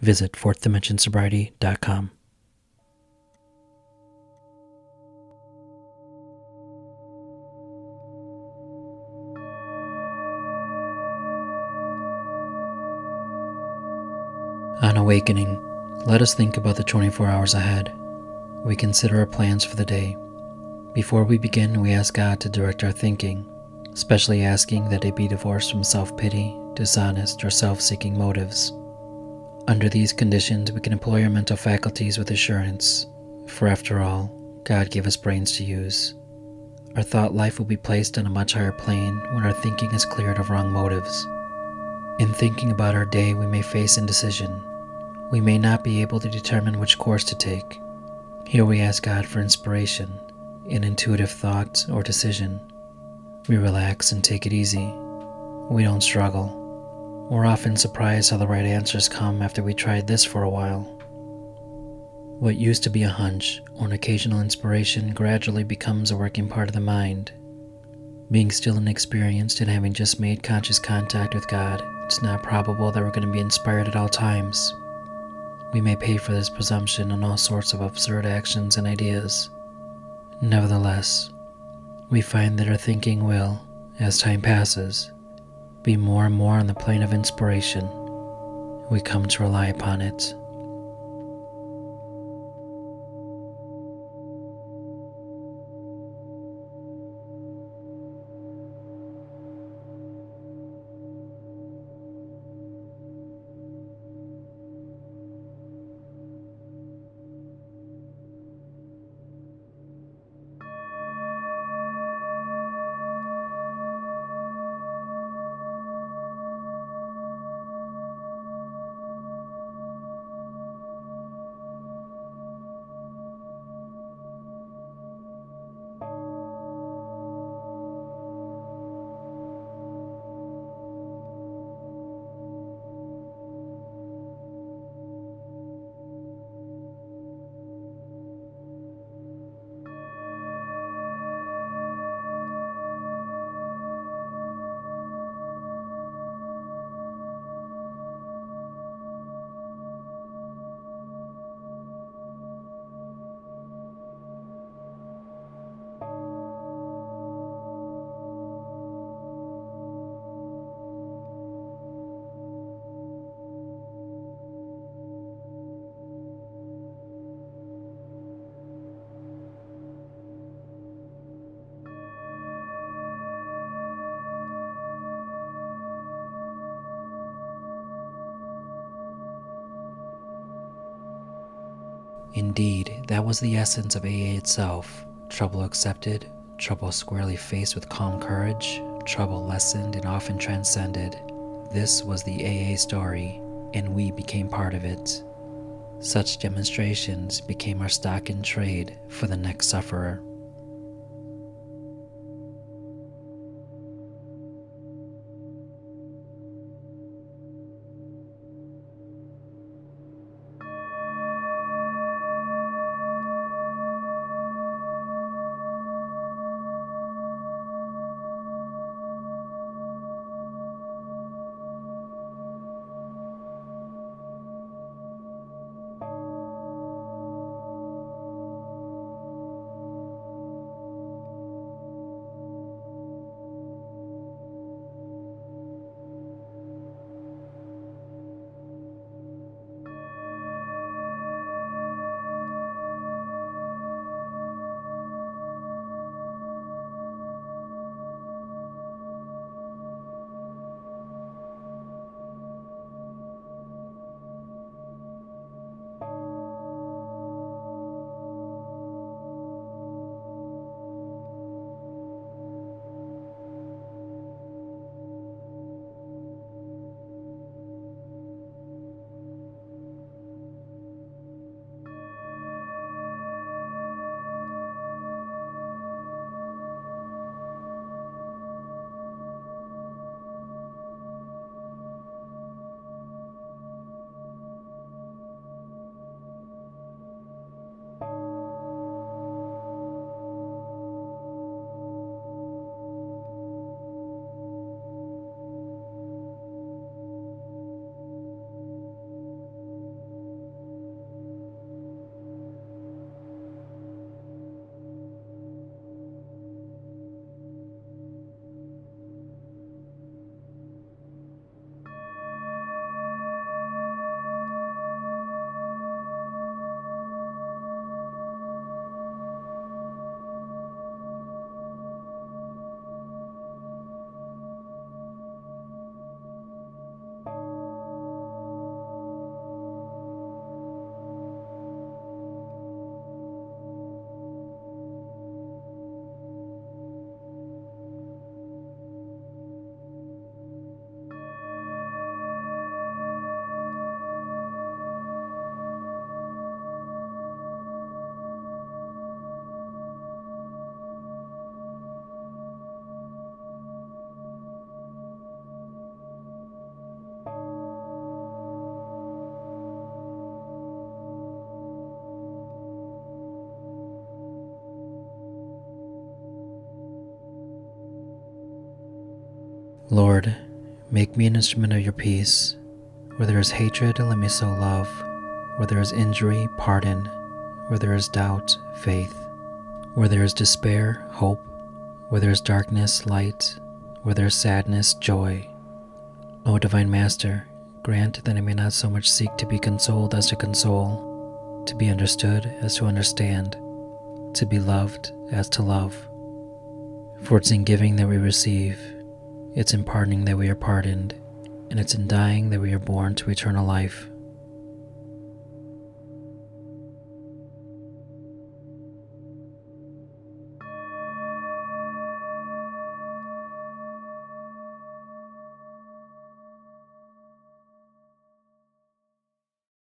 Visit fourthdimensionsobriety.com. On awakening, let us think about the 24 hours ahead. We consider our plans for the day. Before we begin, we ask God to direct our thinking, especially asking that it be divorced from self pity, dishonest, or self seeking motives. Under these conditions, we can employ our mental faculties with assurance, for after all, God gave us brains to use. Our thought life will be placed on a much higher plane when our thinking is cleared of wrong motives. In thinking about our day, we may face indecision, we may not be able to determine which course to take. Here we ask God for inspiration, an intuitive thought or decision. We relax and take it easy. We don't struggle. We're often surprised how the right answers come after we tried this for a while. What used to be a hunch or an occasional inspiration gradually becomes a working part of the mind. Being still inexperienced and having just made conscious contact with God, it's not probable that we're going to be inspired at all times. We may pay for this presumption on all sorts of absurd actions and ideas. Nevertheless, we find that our thinking will, as time passes, be more and more on the plane of inspiration. We come to rely upon it. Indeed, that was the essence of AA itself trouble accepted, trouble squarely faced with calm courage, trouble lessened and often transcended. This was the AA story, and we became part of it. Such demonstrations became our stock in trade for the next sufferer. Lord, make me an instrument of your peace. Where there is hatred, let me sow love. Where there is injury, pardon. Where there is doubt, faith. Where there is despair, hope. Where there is darkness, light. Where there is sadness, joy. O Divine Master, grant that I may not so much seek to be consoled as to console, to be understood as to understand, to be loved as to love. For it's in giving that we receive, it's in pardoning that we are pardoned, and it's in dying that we are born to eternal life.